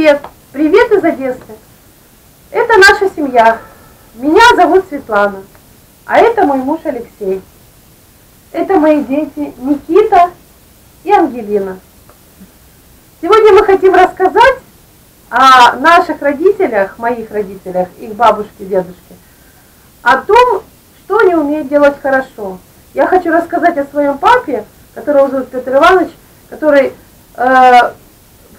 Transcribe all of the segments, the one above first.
привет! Привет из Одессы! Это наша семья. Меня зовут Светлана, а это мой муж Алексей. Это мои дети Никита и Ангелина. Сегодня мы хотим рассказать о наших родителях, моих родителях, их бабушке, дедушке, о том, что они умеют делать хорошо. Я хочу рассказать о своем папе, которого зовут Петр Иванович, который э,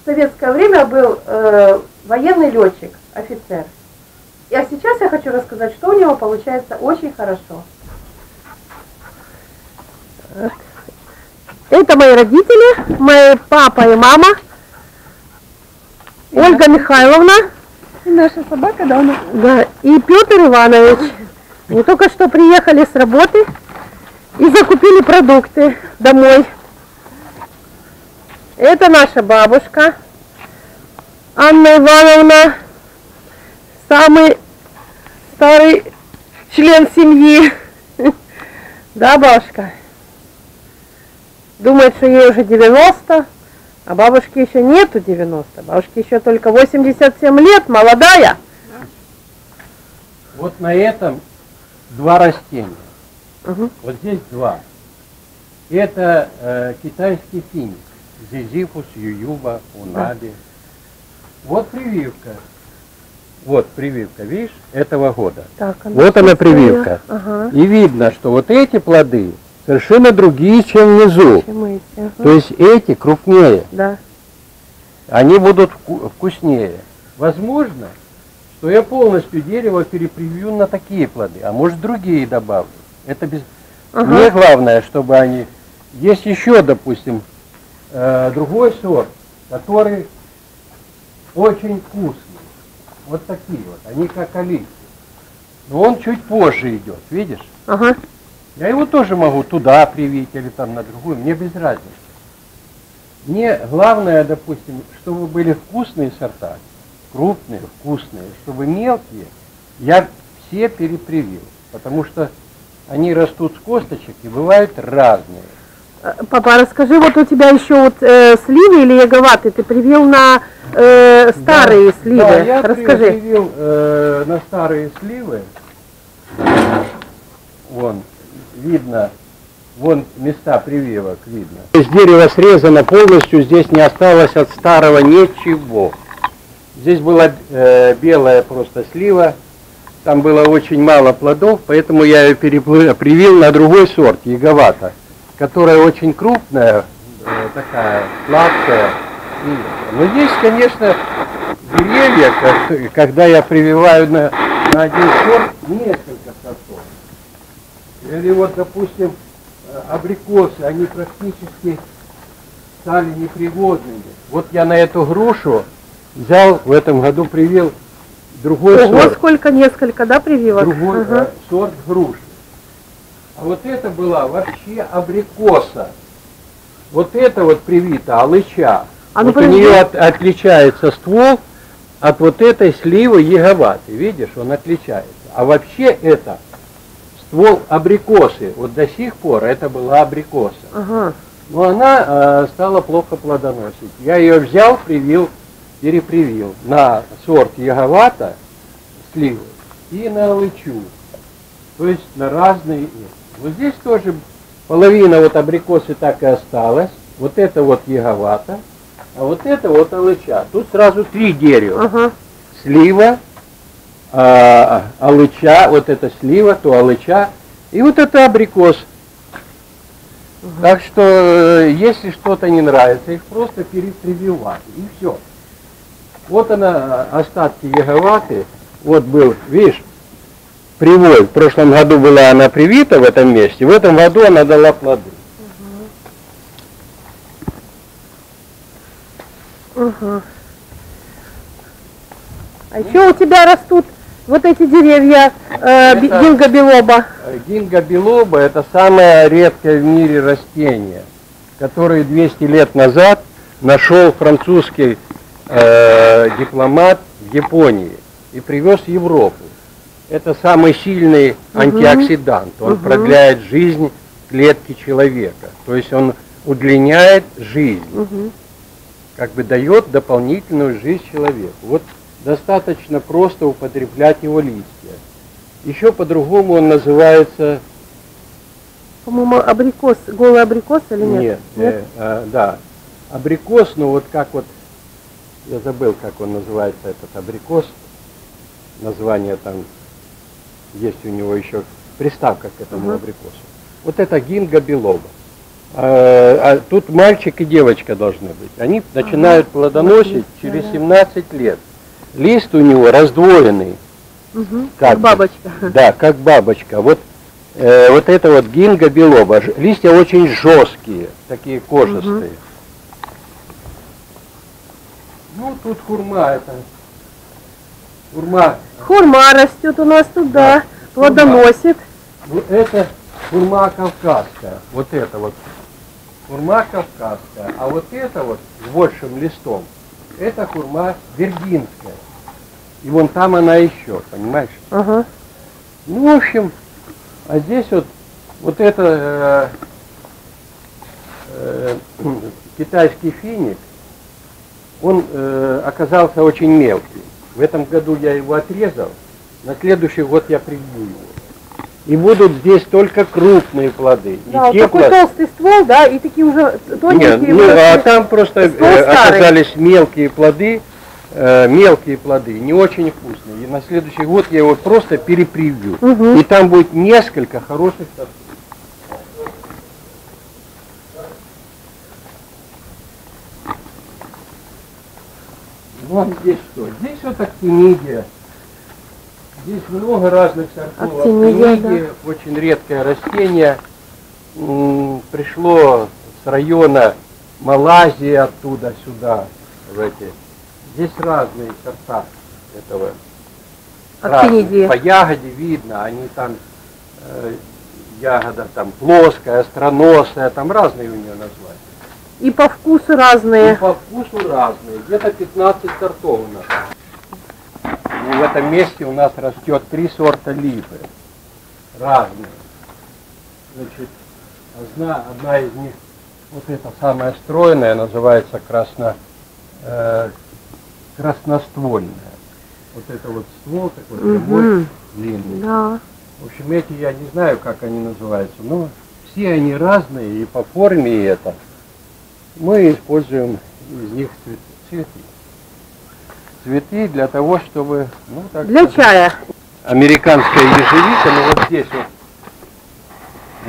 в советское время был э, военный летчик, офицер. А сейчас я хочу рассказать, что у него получается очень хорошо. Это мои родители, мои папа и мама, и Ольга наша... Михайловна. И наша собака Дона. Да, и Петр Иванович. Мы только что приехали с работы и закупили продукты домой. Это наша бабушка Анна Ивановна, самый старый член семьи. Да, бабушка? Думает, что ей уже 90, а бабушке еще нету 90. Бабушке еще только 87 лет, молодая. Вот на этом два растения. Угу. Вот здесь два. Это э, китайский финик. Зизифус, Ююба, Унаби. Да. Вот прививка. Вот прививка, видишь, этого года. Так, она вот она прививка. Ага. И видно, что вот эти плоды совершенно другие, чем внизу. Чем эти, ага. То есть эти крупнее. Да. Они будут вкуснее. Возможно, что я полностью дерево перепривью на такие плоды, а может другие добавлю. Это без... Ага. Мне главное, чтобы они... Есть еще, допустим, э, другой сорт, который очень вкусный. Вот такие вот, они как оливки. Но он чуть позже идет, видишь? Ага. Я его тоже могу туда привить или там на другую, мне без разницы. Мне главное, допустим, чтобы были вкусные сорта, крупные, вкусные, чтобы мелкие, я все перепривил, потому что они растут с косточек и бывают разные. Папа, расскажи, вот у тебя еще вот э, сливы или яговаты, ты привил на э, старые да, сливы, да, я расскажи. привил э, на старые сливы, вон, видно, вон места прививок видно. Здесь дерево срезано полностью, здесь не осталось от старого ничего. Здесь была э, белая просто слива, там было очень мало плодов, поэтому я ее привил на другой сорт, яговата которая очень крупная, э, такая сладкая. Но есть, конечно, деревья, когда я прививаю на, на один сорт несколько сортов. Или вот, допустим, э, абрикосы, они практически стали непригодными. Вот я на эту грушу взял, в этом году привил другой Ого, сорт. сколько, несколько, да, прививок? Другой. Э, сорт груши. Вот это была вообще абрикоса. Вот это вот привита, алыча. А ну, вот у нее от, отличается ствол от вот этой сливы яговаты. Видишь, он отличается. А вообще это ствол абрикосы. Вот до сих пор это была абрикоса. Ага. Но она э, стала плохо плодоносить. Я ее взял, привил, перепривил на сорт яговата сливы и на алычу. То есть на разные вот здесь тоже половина вот абрикосы так и осталась. Вот это вот яговата, а вот это вот алыча. Тут сразу три дерева. Ага. Слива, а, алыча, вот это слива, то алыча, и вот это абрикос. Угу. Так что, э, если что-то не нравится, их просто перепрививать, и все. Вот она, остатки яговаты, вот был, видишь, привой. В прошлом году была она привита в этом месте, в этом году она дала плоды. Угу. А еще у тебя растут вот эти деревья э, гинга билоба. Э, гинга билоба это самое редкое в мире растение, которое 200 лет назад нашел французский э, дипломат в Японии и привез в Европу это самый сильный антиоксидант. Он угу. продляет жизнь клетки человека. То есть он удлиняет жизнь. Угу. как бы дает дополнительную жизнь человеку. Вот достаточно просто употреблять его листья. Еще по-другому он называется... По-моему, абрикос, голый абрикос или нет? Нет, э, э, да, абрикос, ну вот как вот, я забыл, как он называется, этот абрикос, название там есть у него еще приставка к этому Мгм. абрикосу. Вот это гинга белоба. А, а тут мальчик и девочка должны быть. Они начинают плодоносить Отлично, через да. 17 лет. Лист у него раздвоенный. Мгм, Как Как бабочка. Да, как бабочка. Вот, э, вот это вот гинга белоба. Листья очень жесткие, такие кожистые. Ну, тут хурма это. Хурма. Хурма растет у нас тут, да, Да. плодоносит. Вот это хурма кавказская. Вот это вот. Хурма кавказская. А вот это вот с большим листом, это хурма вердинская. И вон там она еще, понимаешь? Ага. Ну, в общем, а здесь вот, вот это э, э, китайский финик, он э, оказался очень мелкий. В этом году я его отрезал, на следующий год я привью его. И будут здесь только крупные плоды. И Да, вот те такой плоды- толстый ствол, да, и такие уже тоненькие. Нет, ну, а там просто э, старый. оказались мелкие плоды, э, мелкие плоды, не очень вкусные. И на следующий год я его просто перепривью. Мгм. И там будет несколько хороших сортов. А здесь что? Здесь вот актинидия. Здесь много разных сортов. Актинидия, Актинидия очень редкое растение. Пришло с района Малайзии оттуда сюда, в эти. Здесь разные сорта этого. Актинидии. Разные. По ягоде видно, они там э, ягода там плоская, остроносая, там разные у нее названия. И по вкусу И разные. по вкусу разные, где-то 15 сортов у нас. Ну, в этом месте у нас растет три сорта липы. Разные. Значит, одна, одна из них, вот эта самая стройная, называется красно, э, красноствольная. Вот это вот ствол такой прямой, Мгм. длинный. Да. В общем, эти я не знаю, как они называются, но все они разные и по форме и это. Мы используем из них цвет- цветы. Цветы для того, чтобы, ну так Для сказать, чая. американская ежевика, ну вот здесь вот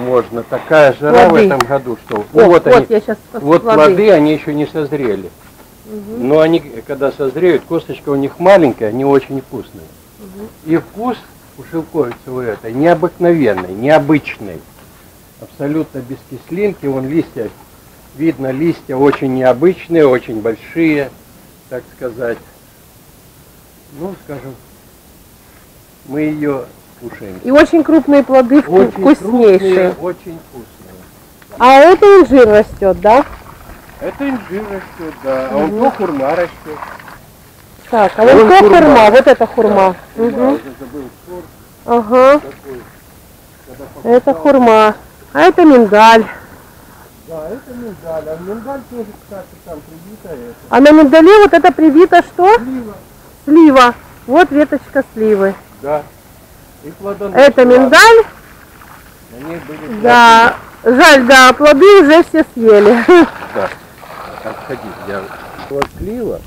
можно. Такая жара Плоды. в этом году, что ну, О, вот, вот они, вот плоды, они еще не созрели. Но они, когда созреют, косточка у них маленькая, они очень вкусные. И вкус у шелковицы у этой необыкновенный, необычный. Абсолютно без кислинки. Вон листья, видно, листья очень необычные, очень большие, так сказать. Ну, скажем, мы ее кушаем. И очень крупные плоды, Очень крупные, вкуснейшие. очень вкусные. А это инжир растет, да? Это инжир растет, да. А он то хурма растет. Так, а вот то хурма. хурма, вот это хурма. Да, уже забыл сорт Ага, такой. Это хурма. А это миндаль. Да, это миндаль. А миндаль тоже, кстати, там прибита это. А на миндале вот это привито что? Слива. Слива. Вот веточка сливы. Да. И плодоносит. Это миндаль. Они были Да. Жаль, да, плоды уже все съели. Да. Отходи, я... Вот слива.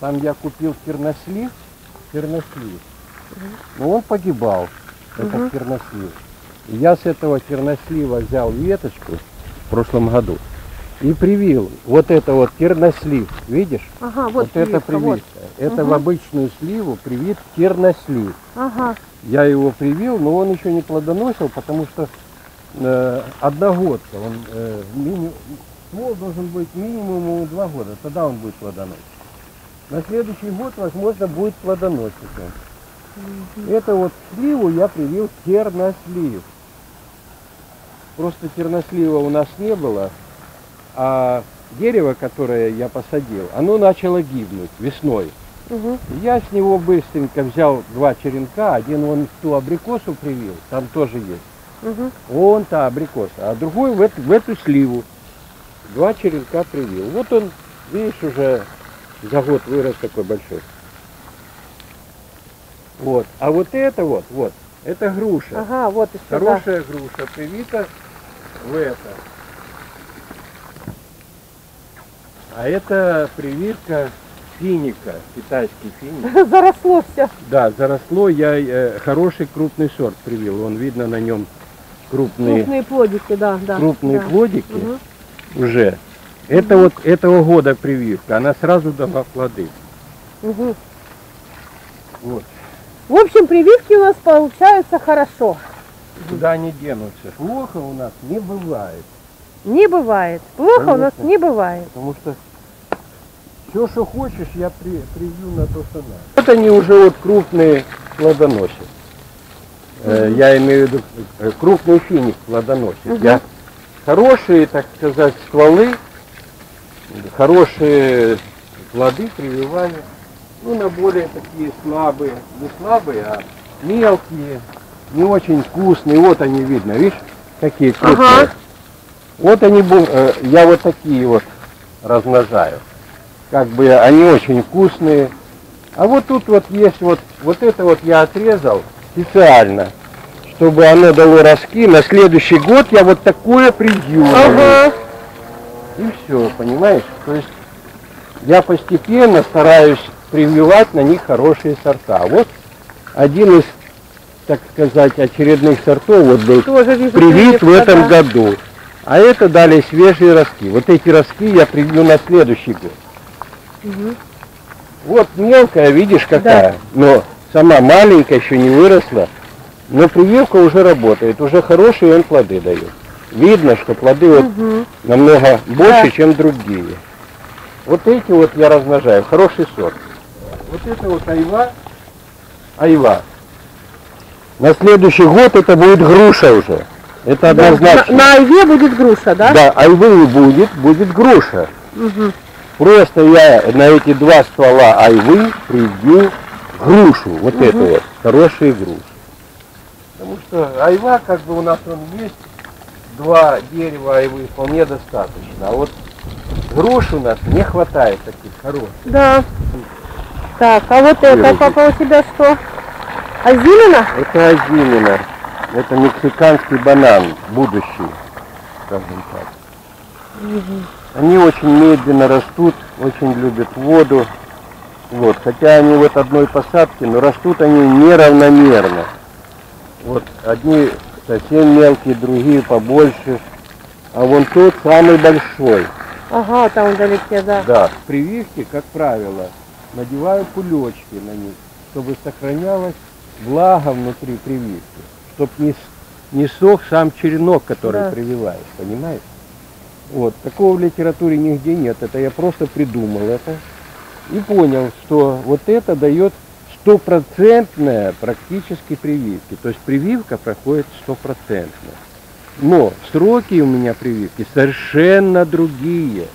Там я купил тернослив, тернослив. Но он погибал, этот тернослив. Я с этого тернослива взял веточку в прошлом году и привил. Вот это вот тернослив, видишь? Ага, Вот, вот, это прививка, вот. прививка. Это в обычную сливу привит тернослив. Ага. Я его привил, но он еще не плодоносил, потому что э, одногодка. Он, э, мини- ствол должен быть минимум два года, тогда он будет плодоносить. На следующий год, возможно, будет плодоносить он. Это вот сливу я привил тернослив. Просто тернослива у нас не было, а дерево, которое я посадил, оно начало гибнуть весной. Мгм. Я с него быстренько взял два черенка, один он в ту абрикосу привил, там тоже есть. Мгм. Вон та абрикоса, а другой в эту, в эту сливу. два черенка привил. Вот он, видишь, уже за год вырос такой большой. Вот. А вот это вот, вот, это груша. Ага, вот да. Хорошая груша привита в это. А это прививка финика, китайский финик. Заросло все. Да, заросло, я э, хороший крупный сорт привил. Он видно на нем крупные, Крупные плодики, да, да. крупные да. плодики Мгм. уже. Это вот этого года прививка, она сразу дала плоды. Мгм. Вот. В общем, прививки у нас получаются хорошо. Куда они денутся? Плохо у нас не бывает. Не бывает. Плохо у нас Конечно. не бывает. Потому что все, что хочешь, я при, привью на то, что надо. Вот они уже вот крупные плодоносят. Э, Я имею в виду э, крупный финик плодоносит. Я хорошие, так сказать, стволы, хорошие плоды прививаю. Ну, на более такие слабые, не слабые, а мелкие, не очень вкусные. Вот они видно, видишь, какие крупные. Ага. Вот они, э, я вот такие вот размножаю. Как бы они очень вкусные. А вот тут вот есть вот, вот это вот я отрезал специально, чтобы оно дало ростки. На следующий год я вот такое придю. Ага. И все, понимаешь? То есть я постепенно стараюсь прививать на них хорошие сорта. Вот один из, так сказать, очередных сортов вот был Тоже вижу привит в этом да. году. А это дали свежие ростки. Вот эти ростки я привью на следующий год. Мгм. Вот мелкая, видишь, какая. Но сама маленькая, еще не выросла. Но прививка уже работает, уже хорошие он плоды дает. Видно, что плоды вот Мгм. намного больше, Да. чем другие. Вот эти вот я размножаю, хороший сорт. Вот это вот айва, айва. На следующий год это будет груша уже. Это Да, однозначно. На, на айве будет груша, да? Да, айвы не будет, будет груша. Мгм. Просто я на эти два ствола айвы привью грушу. Вот эту вот, хорошие груши. Потому что айва, как бы у нас он есть, два дерева айвы вполне достаточно. А вот груш у нас не хватает таких хороших. Да. Так, а вот это, Белый. папа, у тебя что? Азимина? Это азимина. Это мексиканский банан, будущий, скажем так. Они очень медленно растут, очень любят воду. Вот, хотя они вот одной посадки, но растут они неравномерно. Вот одни совсем мелкие, другие побольше. А вон тот самый большой. Ага, там вдалеке, да. Да, прививки, как правило, надеваю кулечки на них, чтобы сохранялась влага внутри прививки, чтобы не, не сох сам черенок, который Да. прививаешь, понимаешь? Вот, такого в литературе нигде нет, это я просто придумал это и понял, что вот это дает стопроцентная практически прививки, то есть прививка проходит стопроцентно. Но сроки у меня прививки совершенно другие.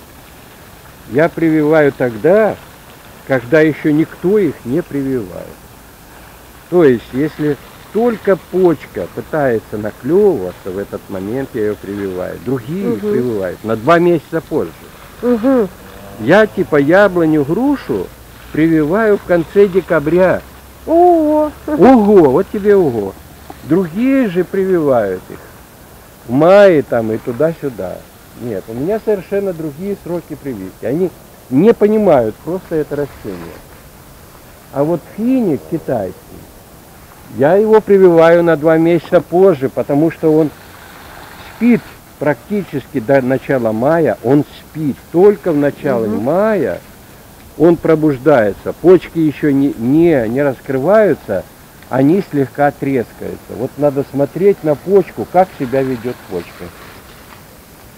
Я прививаю тогда, когда еще никто их не прививает. То есть, если только почка пытается наклевываться в этот момент, я ее прививаю. Другие Мгм. прививают на два месяца позже. Угу. Я типа яблоню грушу прививаю в конце декабря. О, Ого, вот тебе ого. Другие же прививают их в мае там и туда-сюда. Нет, у меня совершенно другие сроки прививки. Они не понимают просто это растение. А вот финик китайский, я его прививаю на два месяца позже, потому что он спит практически до начала мая, он спит. Только в начале мая он пробуждается. Почки еще не, не, не раскрываются, они слегка трескаются. Вот надо смотреть на почку, как себя ведет почка.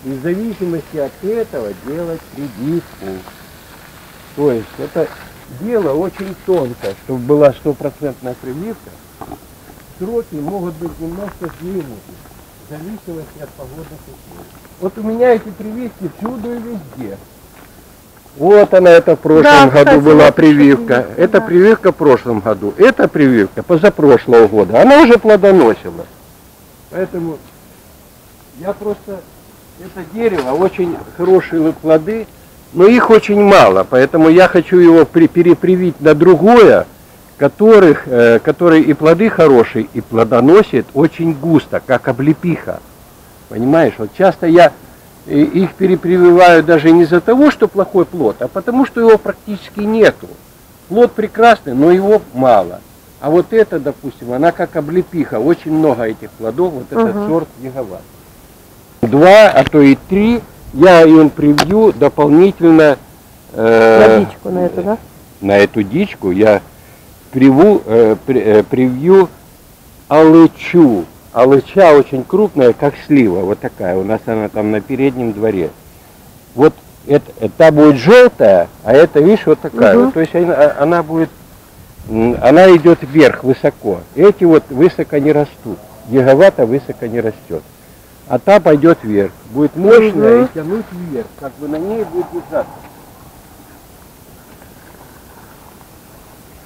И в зависимости от этого делать прививку. То есть это дело очень тонкое, чтобы была стопроцентная прививка. Сроки могут быть немножко сдвинуты, в зависимости от погодных условий. Вот у меня эти прививки всюду и везде. Вот она, это в прошлом Да, году кстати, была прививка. прививка, Это да. прививка в прошлом году. Это прививка позапрошлого года. Она уже плодоносила. Поэтому я просто это дерево, очень хорошие плоды, но их очень мало, поэтому я хочу его при, перепривить на другое, которых, э, который и плоды хорошие, и плодоносит очень густо, как облепиха. Понимаешь, вот часто я э, их перепрививаю даже не из-за того, что плохой плод, а потому что его практически нету. Плод прекрасный, но его мало. А вот это, допустим, она как облепиха, очень много этих плодов, вот этот Ага. сорт яговат. Два, а то и три я им привью дополнительно э, Водичку на это, да? на эту дичку я приву, э, э, привью алычу. Алыча очень крупная, как слива, вот такая. У нас она там на переднем дворе. Вот это, та будет желтая, а это, видишь, вот такая. Мгм. Вот, то есть она, она будет, она идет вверх высоко. Эти вот высоко не растут. Яговата высоко не растет. А та пойдет вверх. Будет мощная Мгм. и тянуть вверх. Как бы на ней будет держаться.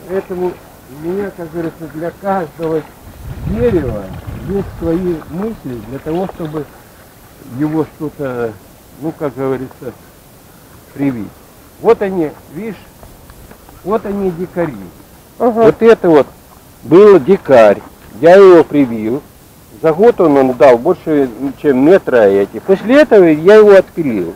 Поэтому у меня, как говорится, для каждого дерева есть свои мысли для того, чтобы его что-то, ну, как говорится, привить. Вот они, видишь, вот они дикари. Ага. Вот это вот был дикарь. Я его привил. За год он, он дал больше, чем метра эти. После этого я его отпилил.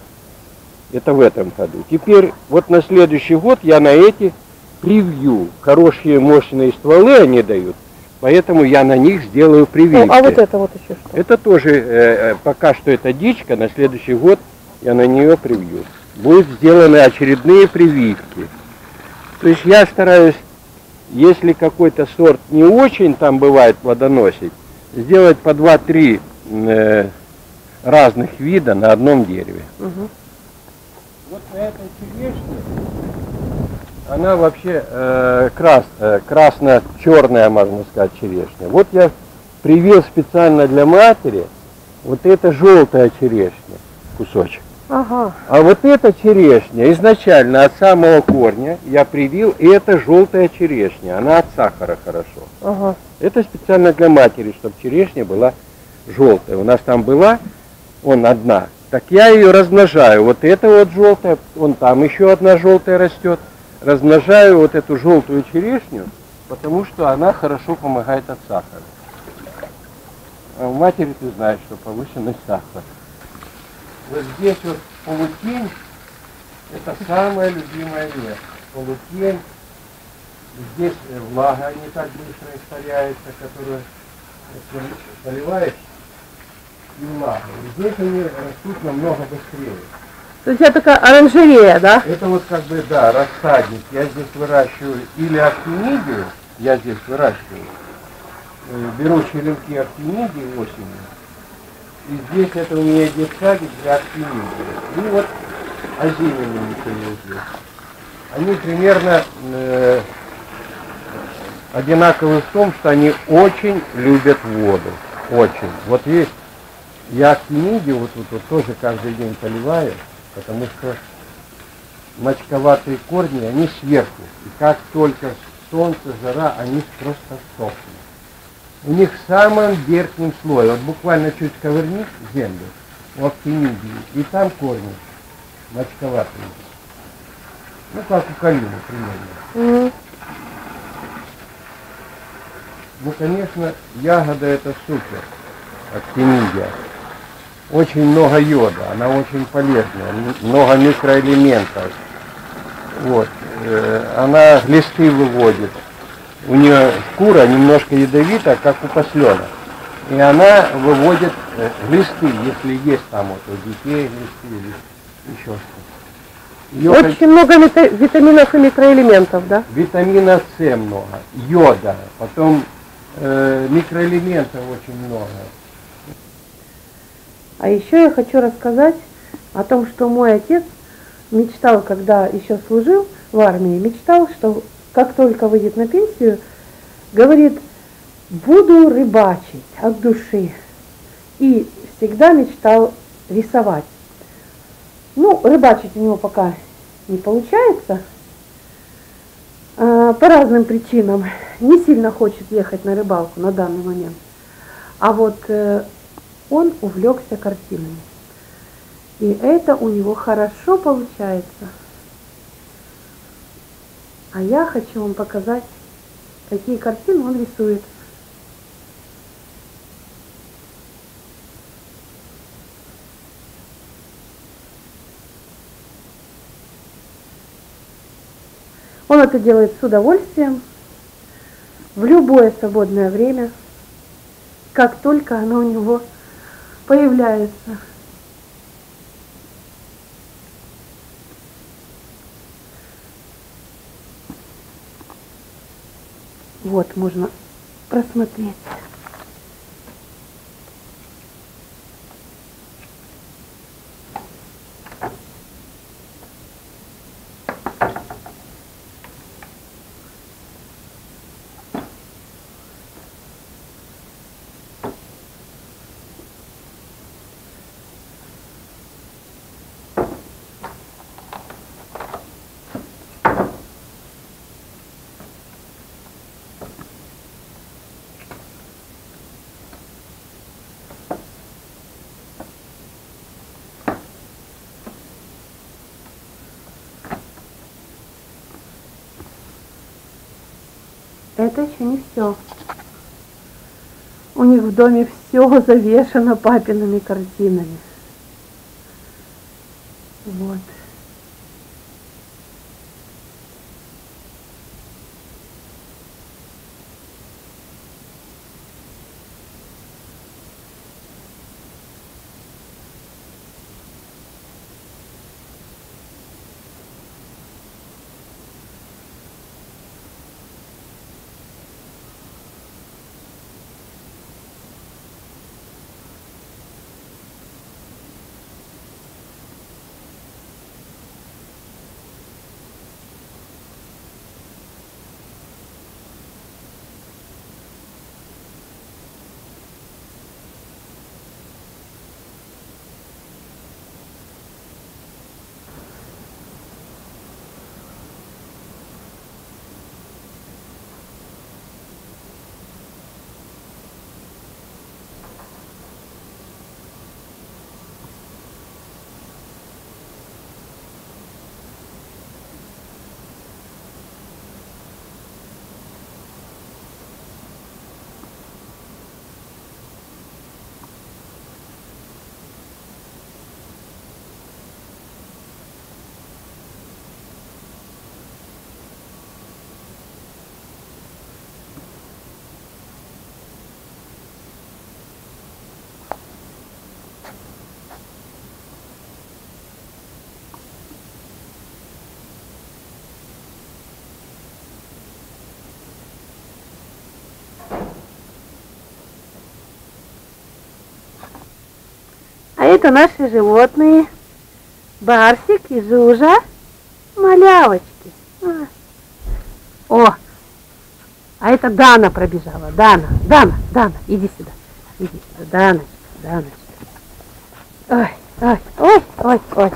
Это в этом году. Теперь вот на следующий год я на эти привью. Хорошие мощные стволы они дают. Поэтому я на них сделаю прививки. Ну, а вот это вот еще что? Это тоже, э, э, пока что это дичка, на следующий год я на нее привью. Будут сделаны очередные прививки. То есть я стараюсь, если какой-то сорт не очень там бывает плодоносить, сделать по 2-3 э, разных вида на одном дереве. Мгм. Вот на этой черешне, она вообще э, крас, э, красно-черная, можно сказать, черешня. Вот я привил специально для матери вот это желтая черешня, кусочек. Ага. А вот эта черешня изначально от самого корня я привил, и это желтая черешня, она от сахара хорошо. Ага. Это специально для матери, чтобы черешня была желтая. У нас там была, он одна. Так я ее размножаю. Вот это вот желтая, вон там еще одна желтая растет. Размножаю вот эту желтую черешню, потому что она хорошо помогает от сахара. А у матери ты знаешь, что повышенный сахар. Вот здесь вот полутень, это самая любимая вещь. Полутень, Здесь э, влага не так быстро испаряется, которую поливаешь, и влага. Здесь они растут намного быстрее. То есть это такая оранжерея, да? Это вот как бы, да, рассадник. Я здесь выращиваю или актинидию, я здесь выращиваю. Э, Беру черенки актинидии осенью. И здесь это у меня детсадик для актинидии. И вот озимины привезли. Они примерно э, одинаковы в том, что они очень любят воду. Очень. Вот есть, я актинидию вот тут вот, тоже каждый день поливаю, потому что мочковатые корни, они сверху. И как только солнце, жара, они просто сохнут. У них в самом верхнем слое, вот буквально чуть ковырни землю, у актинидии, и там корни мочковатые. Ну, как у калины примерно. Мгм. Ну, конечно, ягода это супер, актинидия. Очень много йода, она очень полезная, много микроэлементов. Вот. э, Она листы выводит. У нее шкура немножко ядовита, как у посленок. И она выводит э, глисты, если есть там вот у детей глисты или еще что-то. Хоть- Очень много витаминов и микроэлементов, да? Витамина С много, йода, потом э, микроэлементов очень много. А еще я хочу рассказать о том, что мой отец мечтал, когда еще служил в армии, мечтал, что как только выйдет на пенсию, говорит, буду рыбачить от души. И всегда мечтал рисовать. Ну, рыбачить у него пока не получается, а, по разным причинам. Не сильно хочет ехать на рыбалку на данный момент. А вот э, он увлекся картинами. И это у него хорошо получается. А я хочу вам показать, какие картины он рисует. Он это делает с удовольствием, в любое свободное время, как только оно у него появляется. Вот, можно просмотреть. Это еще не все. У них в доме все завешено папиными картинами. Вот. А это наши животные. Барсик и Жужа. Малявочки. А. О, а это Дана пробежала. Дана, Дана, Дана, иди сюда. Иди сюда, Даночка, Даночка. Ой, ой, ой, ой, ой.